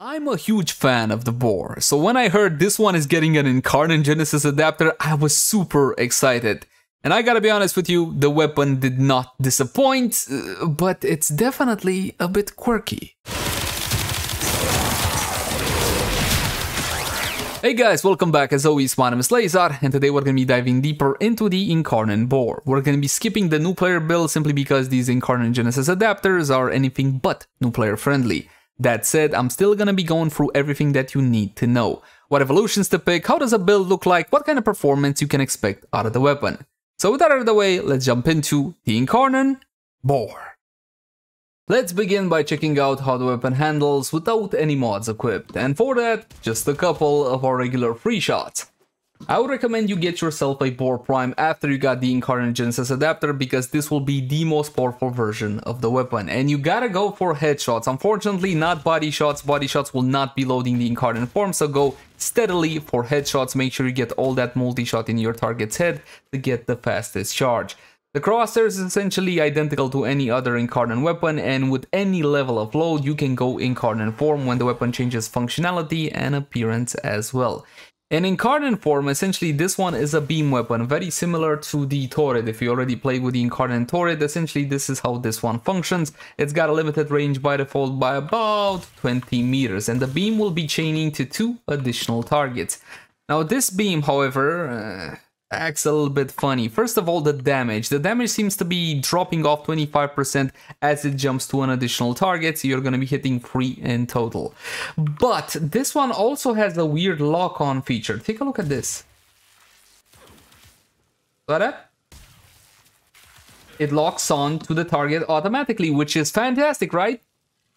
I'm a huge fan of the boar, so when I heard this one is getting an Incarnon Genesis adapter, I was super excited. And I gotta be honest with you, the weapon did not disappoint, uh, but it's definitely a bit quirky. Hey guys, welcome back as always, my name is Leyzar, and today we're gonna be diving deeper into the Incarnon Boar. We're gonna be skipping the new player build simply because these Incarnon Genesis adapters are anything but new player friendly. That said, I'm still gonna be going through everything that you need to know. What evolutions to pick, how does a build look like, what kind of performance you can expect out of the weapon. So with that out of the way, let's jump into the Incarnon Boar. Let's begin by checking out how the weapon handles without any mods equipped, and for that, just a couple of our regular free shots. I would recommend you get yourself a Boar Prime after you got the Incarnon Genesis adapter because this will be the most powerful version of the weapon. And you gotta go for headshots. Unfortunately, not body shots. Body shots will not be loading the Incarnon form, so go steadily for headshots. Make sure you get all that multi-shot in your target's head to get the fastest charge. The crosshair is essentially identical to any other Incarnon weapon and with any level of load you can go Incarnon form when the weapon changes functionality and appearance as well. In Incarnon form, essentially this one is a beam weapon, very similar to the Torid. If you already played with the Incarnon Torid, essentially this is how this one functions. It's got a limited range by default by about 20 meters, and the beam will be chaining to two additional targets. Now this beam, however, uh, acts a little bit funny. First of all, the damage. The damage seems to be dropping off 25% as it jumps to an additional target, so you're going to be hitting 3 in total. But this one also has a weird lock-on feature. Take a look at this. Got it? It locks on to the target automatically, which is fantastic, right?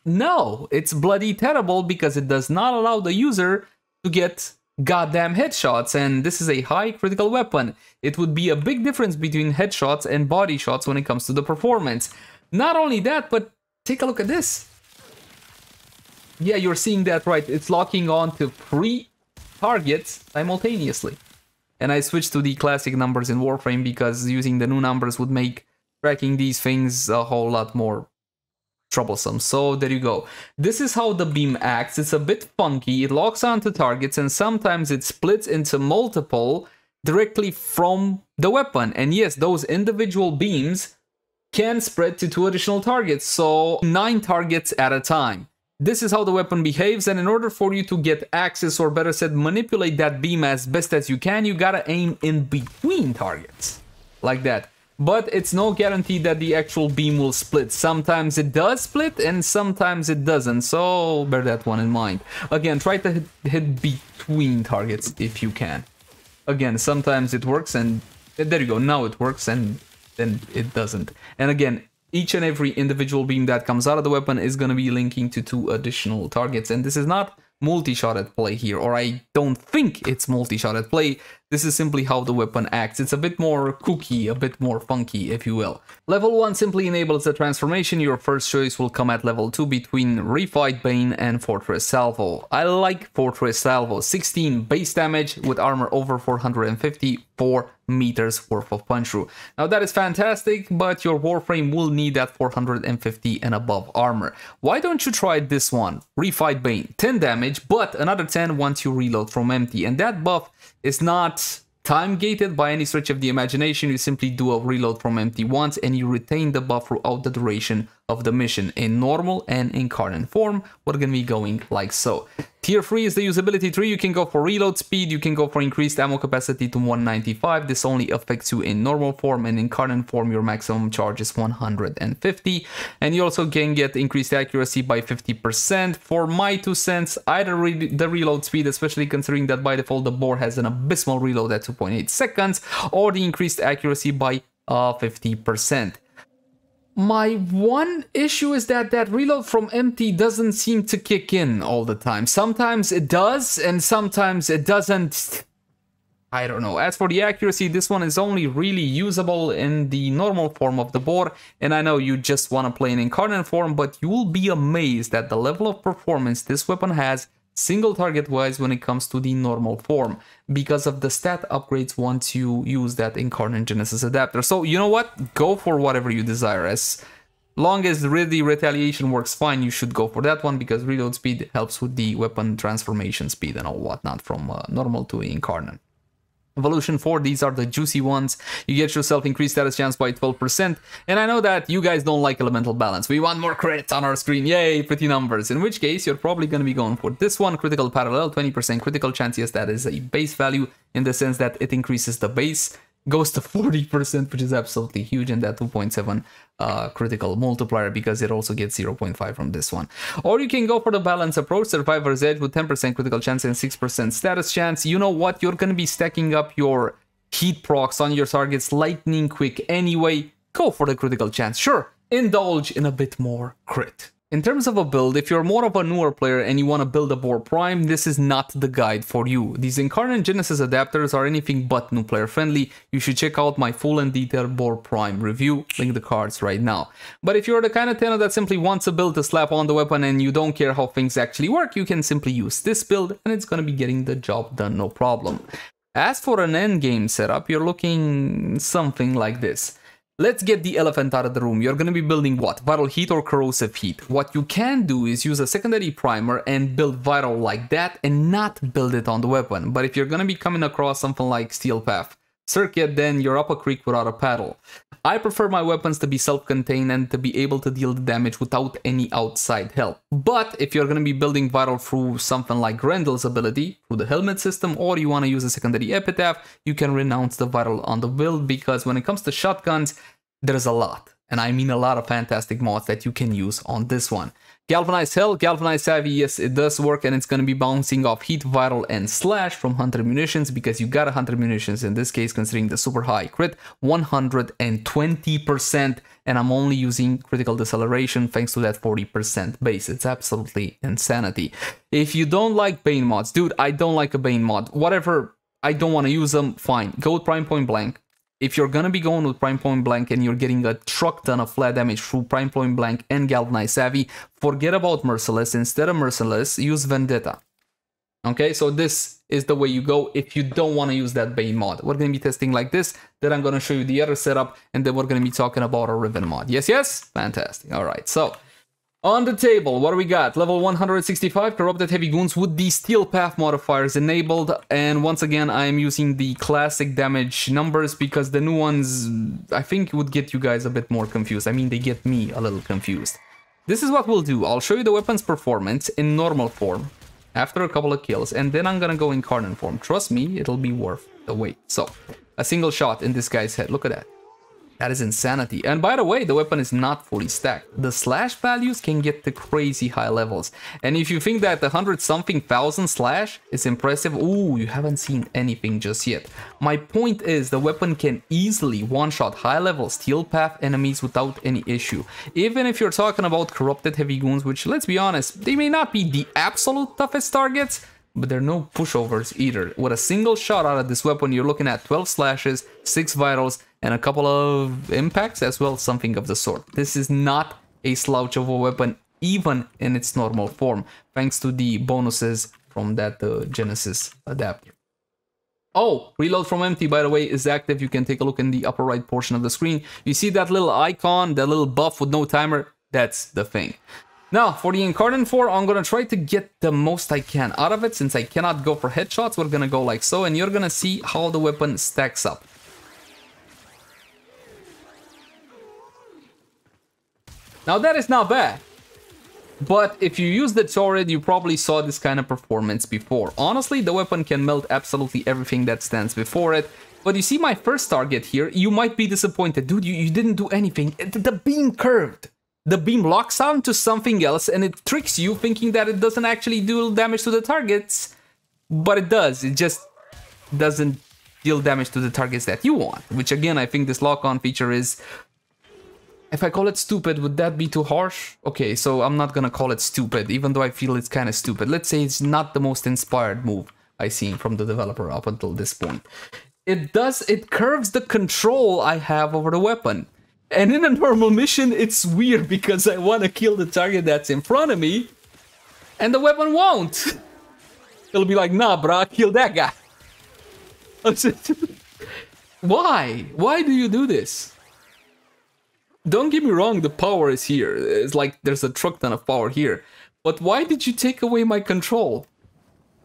No, it's bloody terrible because it does not allow the user to get goddamn headshots and this is a high critical weapon. It would be a big difference between headshots and body shots when it comes to the performance. Not only that, but take a look at this. Yeah, you're seeing that right. It's locking on to three targets simultaneously. And I switched to the classic numbers in Warframe because using the new numbers would make tracking these things a whole lot more troublesome. So there you go. This is how the beam acts. It's a bit funky. It locks onto targets and sometimes it splits into multiple directly from the weapon. And yes, those individual beams can spread to two additional targets. So nine targets at a time. This is how the weapon behaves and in order for you to get access or better said manipulate that beam as best as you can, you gotta aim in between targets. Like that but it's no guarantee that the actual beam will split. Sometimes it does split and sometimes it doesn't, so bear that one in mind. Again, try to hit, hit between targets if you can. Again, sometimes it works and eh, there you go, now it works and then it doesn't. And again, each and every individual beam that comes out of the weapon is going to be linking to two additional targets. And this is not multi-shot at play here, or I don't think it's multi-shot at play. This is simply how the weapon acts. It's a bit more kooky, a bit more funky, if you will. Level 1 simply enables the transformation. Your first choice will come at level 2 between Refight Bane and Fortress Salvo. I like Fortress Salvo. 16 base damage with armor over 450, 4 meters worth of punch through. Now that is fantastic, but your Warframe will need that 450 and above armor. Why don't you try this one? Refight Bane, 10 damage, but another 10 once you reload from empty. And that buff is not time gated by any stretch of the imagination. You simply do a reload from empty once and you retain the buff throughout the duration of the mission in normal and incarnate form. We're gonna be going like so. Tier 3 is the usability tree. You can go for reload speed, you can go for increased ammo capacity to 195. This only affects you in normal form and incarnate form your maximum charge is 150. And you also can get increased accuracy by 50%. For my two cents, either re the reload speed, especially considering that by default the boar has an abysmal reload at 2.8 seconds, or the increased accuracy by uh, 50%. My one issue is that that reload from empty doesn't seem to kick in all the time. Sometimes it does, and sometimes it doesn't. I don't know. As for the accuracy, this one is only really usable in the normal form of the boar, and I know you just want to play in incarnate form, but you will be amazed at the level of performance this weapon has single target wise when it comes to the normal form because of the stat upgrades once you use that Incarnon genesis adapter. So you know what? Go for whatever you desire. As Long as really retaliation works fine, you should go for that one because reload speed helps with the weapon transformation speed and all whatnot from uh, normal to incarnate. Evolution 4, these are the juicy ones. You get yourself increased status chance by 12%. And I know that you guys don't like elemental balance. We want more crits on our screen. Yay, pretty numbers. In which case, you're probably going to be going for this one, critical parallel, 20% critical chance. Yes, that is a base value in the sense that it increases the base goes to 40%, which is absolutely huge, and that 2.7 uh, critical multiplier because it also gets 0.5 from this one. Or you can go for the balance approach, Survivor's Edge with 10% critical chance and 6% status chance. You know what? You're going to be stacking up your heat procs on your targets lightning quick anyway. Go for the critical chance. Sure, indulge in a bit more crit. In terms of a build, if you're more of a newer player and you want to build a Boar Prime, this is not the guide for you. These Incarnon Genesis adapters are anything but new player friendly. You should check out my full and detailed Boar Prime review, link the cards right now. But if you're the kind of tenor that simply wants a build to slap on the weapon and you don't care how things actually work, you can simply use this build and it's gonna be getting the job done no problem. As for an endgame setup, you're looking something like this. Let's get the elephant out of the room. You're to be building what? Viral heat or corrosive heat? What you can do is use a secondary primer and build viral like that and not build it on the weapon. But if you're to be coming across something like Steel Path Circuit, then you're up a creek without a paddle. I prefer my weapons to be self-contained and to be able to deal the damage without any outside help. But if you're going to be building viral through something like Grendel's ability, through the Helminth system, or you want to use a secondary epitaph, you can renounce the viral on the build because when it comes to shotguns, there's a lot. And I mean a lot of fantastic mods that you can use on this one. Galvanized Hell, Galvanized Savvy, yes, it does work and it's going to be bouncing off Heat, Viral, and Slash from Hunter Munitions because you got a Hunter Munitions in this case considering the super high crit, 120% and I'm only using critical deceleration thanks to that 40% base. It's absolutely insanity. If you don't like Bane mods, dude, I don't like a Bane mod. Whatever, I don't want to use them, fine. Go with Prime Point Blank if you're gonna be going with Prime Point Blank and you're getting a truck ton of flat damage through Prime Point Blank and Galvanized Savvy, forget about Merciless. Instead of Merciless, use Vendetta. Okay, so this is the way you go if you don't want to use that Bane mod. We're going to be testing like this, then I'm going to show you the other setup, and then we're going to be talking about a Riven mod. Yes, yes? Fantastic. All right, so on the table, what do we got? Level 165, Corrupted Heavy Goons with the Steel Path modifiers enabled. And once again, I am using the classic damage numbers because the new ones, I think would get you guys a bit more confused. I mean, they get me a little confused. This is what we'll do. I'll show you the weapon's performance in normal form after a couple of kills, and then I'm gonna go in incarnate form. Trust me, it'll be worth the wait. So, a single shot in this guy's head. Look at that. That is insanity. And by the way, the weapon is not fully stacked. The slash values can get to crazy high levels. And if you think that the 100 something thousand slash is impressive, ooh, you haven't seen anything just yet. My point is the weapon can easily one-shot high level steel path enemies without any issue. Even if you're talking about corrupted heavy goons, which let's be honest, they may not be the absolute toughest targets, but there are no pushovers either. With a single shot out of this weapon, you're looking at 12 slashes, 6 vitals, and a couple of impacts as well, something of the sort. This is not a slouch of a weapon, even in its normal form, thanks to the bonuses from that uh, Genesis adapter. Oh, reload from empty, by the way, is active. You can take a look in the upper right portion of the screen. You see that little icon, that little buff with no timer? That's the thing. Now, for the Incarnate 4, I'm gonna try to get the most I can out of it. Since I cannot go for headshots, we're gonna go like so, and you're gonna see how the weapon stacks up. Now that is not bad. But if you use the Torid, you probably saw this kind of performance before. Honestly, the weapon can melt absolutely everything that stands before it. But you see my first target here, you might be disappointed. Dude, you, you didn't do anything. The beam curved the beam locks onto something else and it tricks you thinking that it doesn't actually do damage to the targets, but it does. It just doesn't deal damage to the targets that you want, which again, I think this lock-on feature is... If I call it stupid, would that be too harsh? Okay, so I'm not gonna call it stupid, even though I feel it's kind of stupid. Let's say it's not the most inspired move I've seen from the developer up until this point. It does, it curves the control I have over the weapon. And in a normal mission, it's weird because I want to kill the target that's in front of me, and the weapon won't. It'll be like, nah, bro, kill that guy. Why? Why do you do this? Don't get me wrong, the power is here. It's like there's a truck ton of power here. But why did you take away my control?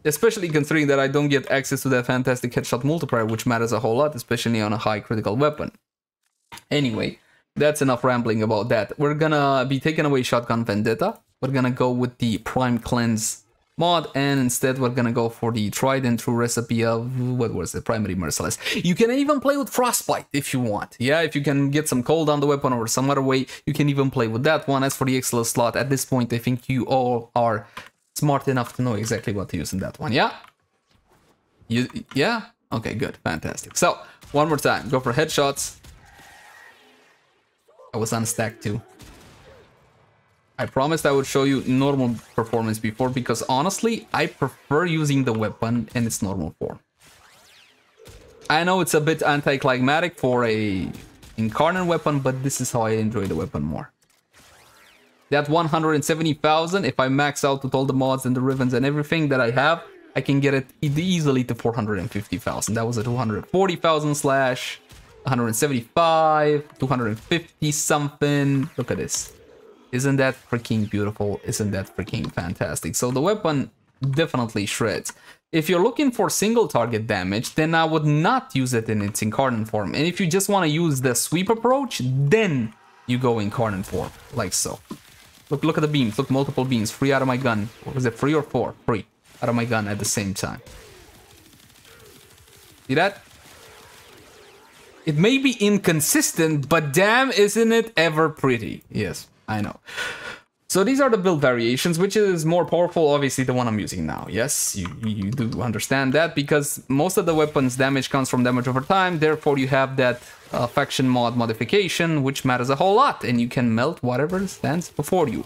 Especially considering that I don't get access to that fantastic headshot multiplier, which matters a whole lot, especially on a high critical weapon. Anyway, that's enough rambling about that. We're gonna be taking away Shotgun Vendetta. We're gonna go with the Prime Cleanse mod and instead we're gonna go for the tried and true recipe of what was it? Primary merciless. You can even play with frostbite if you want. Yeah if you can get some cold on the weapon or some other way you can even play with that one. As for the exilus slot at this point i think you all are smart enough to know exactly what to use in that one. Yeah? You yeah? Okay good. Fantastic. So one more time. Go for headshots. I was unstacked too I promised I would show you normal performance before because honestly, I prefer using the weapon in its normal form. I know it's a bit anticlimactic for a incarnate weapon, but this is how I enjoy the weapon more. That 170,000, if I max out with all the mods and the Rivens and everything that I have, I can get it easily to 450,000. That was a 240,000 slash, 175, 250 something. Look at this. Isn't that freaking beautiful? Isn't that freaking fantastic? So the weapon definitely shreds. If you're looking for single target damage, then I would not use it in its incarnate form. And if you just want to use the sweep approach, then you go incarnate form, like so. Look, look at the beams. Look, multiple beams. Three out of my gun. Was it? Three or four? Three out of my gun at the same time. See that? It may be inconsistent, but damn, isn't it ever pretty? Yes. I know. So these are the build variations, which is more powerful, obviously, the one I'm using now. Yes, you, you do understand that, because most of the weapons damage comes from damage over time, therefore you have that uh, faction mod modification, which matters a whole lot, and you can melt whatever stands before you.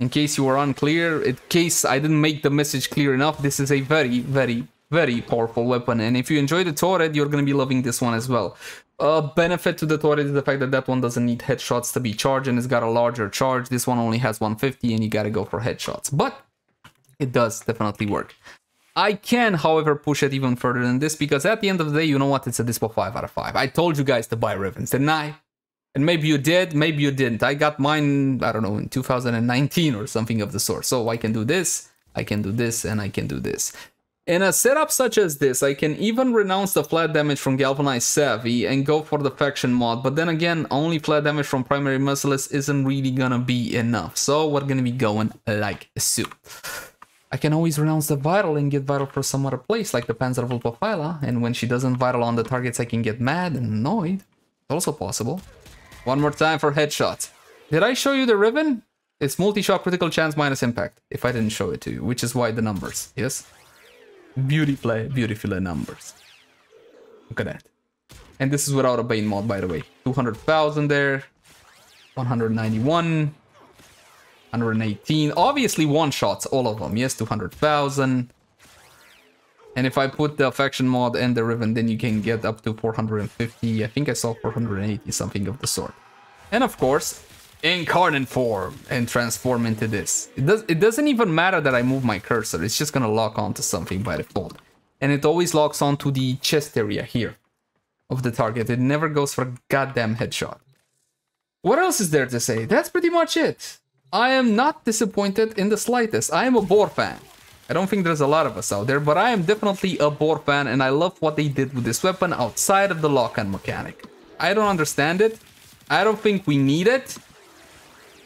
In case you were unclear, in case I didn't make the message clear enough, this is a very, very, very powerful weapon, and if you enjoy the Torid, you're gonna be loving this one as well. A benefit to the Torid is the fact that that one doesn't need headshots to be charged and it's got a larger charge. This one only has 150 and you gotta go for headshots. But it does definitely work. I can, however, push it even further than this because at the end of the day, you know what? It's a Dispo 5 out of 5. I told you guys to buy Rivens, didn't I? And maybe you did, maybe you didn't. I got mine, I don't know, in 2019 or something of the sort. So I can do this, I can do this, and I can do this. In a setup such as this, I can even renounce the flat damage from Galvanized Savvy and go for the faction mod, but then again, only flat damage from Primary Merciless isn't really gonna be enough, so we're gonna be going like so. I can always renounce the Vital and get Vital for some other place, like the Panzer Panzerwolf and when she doesn't Vital on the targets, I can get mad and annoyed. Also possible. One more time for headshot. Did I show you the Riven? It's multi-shot critical chance minus impact, if I didn't show it to you, which is why the numbers, yes? Beautifully, beautifully numbers. Look at that. And this is without a Bane mod, by the way. 200,000 there. 191. 118. Obviously one shots, all of them. Yes, 200,000. And if I put the faction mod and the Riven, then you can get up to 450. I think I saw 480, something of the sort. And of course, incarnate form and transform into this. It, does, it doesn't even matter that I move my cursor, it's just gonna lock onto something by default. And it always locks onto the chest area here of the target. It never goes for goddamn headshot. What else is there to say? That's pretty much it. I am not disappointed in the slightest. I am a Boar fan. I don't think there's a lot of us out there, but I am definitely a Boar fan and I love what they did with this weapon outside of the lock-on mechanic. I don't understand it. I don't think we need it.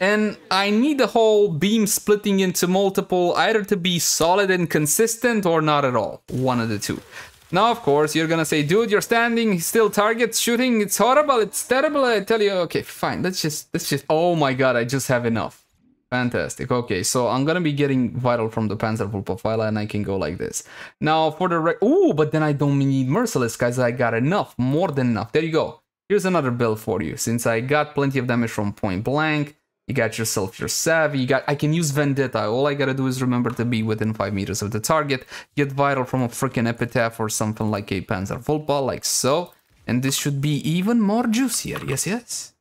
And I need the whole beam splitting into multiple either to be solid and consistent or not at all. One of the two. Now, of course, you're gonna say, dude, you're standing, still target shooting, it's horrible, it's terrible. I tell you, okay, fine, let's just, let's just, oh my god, I just have enough. Fantastic. Okay, so I'm gonna be getting vital from the Panzerwolf profile and I can go like this. Now for the Ooh, but then I don't need Merciless, guys. I got enough, more than enough. There you go. Here's another build for you. Since I got plenty of damage from point blank, you got yourself your savvy. You got I can use Vendetta. All I gotta do is remember to be within 5 meters of the target. Get vital from a freaking epitaph or something like a Panzer Volpa, like so. And this should be even more juicier. Yes, yes.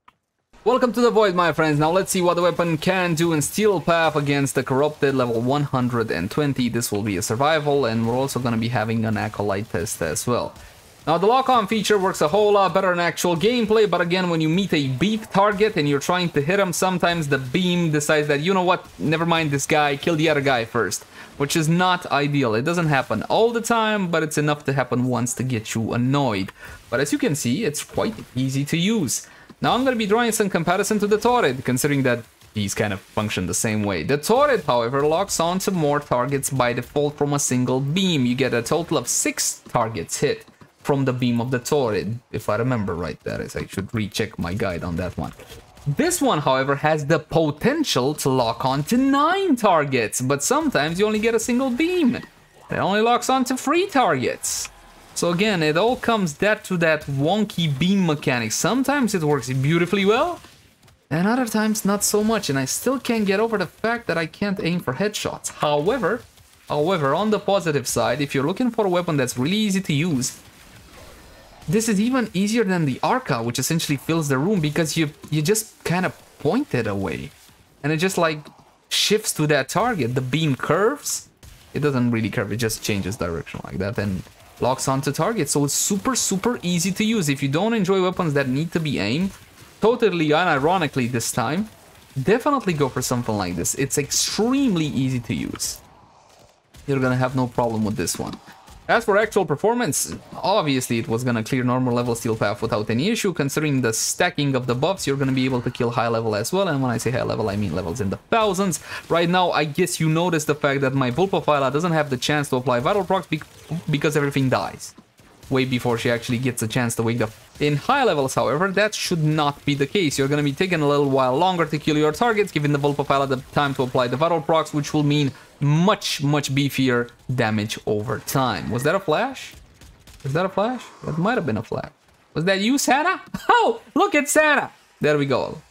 Welcome to the Void, my friends. Now let's see what the weapon can do in Steel Path against the Corrupted level 120. This will be a survival, and we're also gonna be having an Acolyte test as well. Now the lock-on feature works a whole lot better in actual gameplay, but again, when you meet a beef target and you're trying to hit him, sometimes the beam decides that, you know what, never mind this guy, kill the other guy first, which is not ideal. It doesn't happen all the time, but it's enough to happen once to get you annoyed. But as you can see, it's quite easy to use. Now I'm going to be drawing some comparison to the Torid, considering that these kind of function the same way. The Torid, however, locks onto more targets by default from a single beam. You get a total of six targets hit from the beam of the Torid, if I remember right. That is, I should recheck my guide on that one. This one, however, has the potential to lock on to 9 targets, but sometimes you only get a single beam. It only locks on to 3 targets. So again, it all comes that to that wonky beam mechanic. Sometimes it works beautifully well, and other times not so much, and I still can't get over the fact that I can't aim for headshots. However, however, on the positive side, if you're looking for a weapon that's really easy to use, this is even easier than the Arca, which essentially fills the room because you you just kind of point it away. And it just like shifts to that target. The beam curves. It doesn't really curve, it just changes direction like that and locks onto target. So it's super, super easy to use. If you don't enjoy weapons that need to be aimed, totally unironically this time, definitely go for something like this. It's extremely easy to use. You're gonna have no problem with this one. As for actual performance, obviously it was gonna clear normal level steel path without any issue, considering the stacking of the buffs, you're gonna be able to kill high level as well, and when I say high level, I mean levels in the thousands. Right now, I guess you noticed the fact that my Vulpaphyla doesn't have the chance to apply Vital Procs because everything dies way before she actually gets a chance to wake up. In high levels, however, that should not be the case. You're going to be taking a little while longer to kill your targets, giving the Vulpaphyla the time to apply the Vital Procs, which will mean much, much beefier damage over time. Was that a flash? Was that a flash? That might have been a flash. Was that you, Santa? Oh, look at Santa! There we go.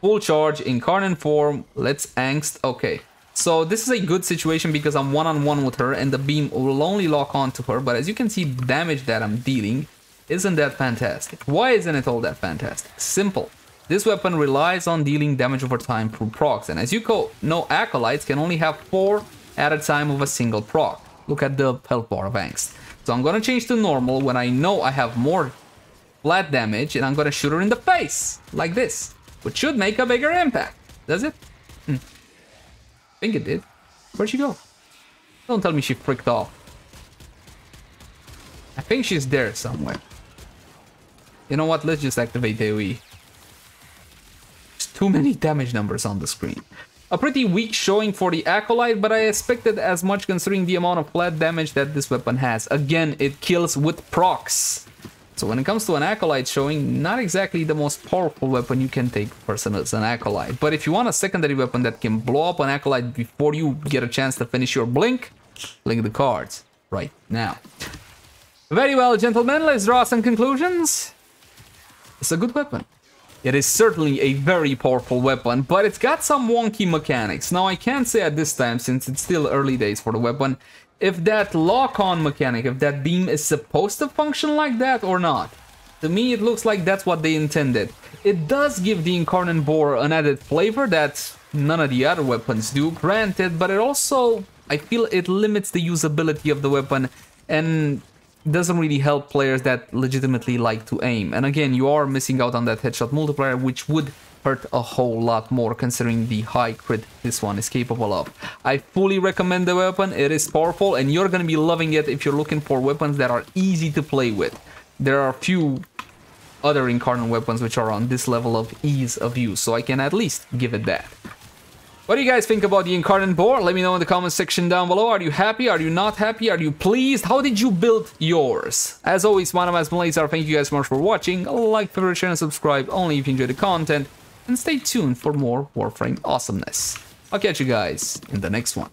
Full charge, incarnate form, let's angst. Okay, so this is a good situation because I'm one-on-one -on -one with her and the beam will only lock onto her. But as you can see, damage that I'm dealing isn't that fantastic. Why isn't it all that fantastic? Simple. This weapon relies on dealing damage over time through procs. And as you know, no Acolytes can only have 4 at a time of a single proc. Look at the health bar of Angst. So I'm gonna change to normal when I know I have more flat damage and I'm gonna shoot her in the face, like this. Which should make a bigger impact. Does it? Hmm think it did. Where'd she go? Don't tell me she freaked off. I think she's there somewhere. You know what? Let's just activate AoE. There's too many damage numbers on the screen. A pretty weak showing for the Acolyte, but I expected as much considering the amount of flat damage that this weapon has. Again, it kills with procs. So when it comes to an Acolyte showing, not exactly the most powerful weapon you can take person as an Acolyte. But if you want a secondary weapon that can blow up an Acolyte before you get a chance to finish your blink, link the cards right now. Very well, gentlemen, let's draw some conclusions. It's a good weapon. It is certainly a very powerful weapon, but it's got some wonky mechanics. Now, I can't say at this time, since it's still early days for the weapon, if that lock-on mechanic, if that beam is supposed to function like that or not. To me, it looks like that's what they intended. It does give the Incarnon Boar an added flavor that none of the other weapons do, granted, but it also, I feel it limits the usability of the weapon and doesn't really help players that legitimately like to aim. And again, you are missing out on that headshot multiplier, which would hurt a whole lot more considering the high crit this one is capable of. I fully recommend the weapon, it is powerful and you're gonna be loving it if you're looking for weapons that are easy to play with. There are a few other incarnate weapons which are on this level of ease of use, so I can at least give it that. What do you guys think about the Incarnon Boar? Let me know in the comment section down below. Are you happy? Are you not happy? Are you pleased? How did you build yours? As always, my name is Malazar. Thank you guys so much for watching. Like, favorite, share, and subscribe only if you enjoy the content and stay tuned for more Warframe awesomeness. I'll catch you guys in the next one.